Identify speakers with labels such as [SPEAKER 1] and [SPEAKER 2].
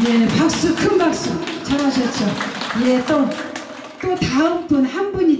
[SPEAKER 1] 예, 박수, 큰 박수. 잘하셨죠? 예, 또, 또 다음 분, 한 분이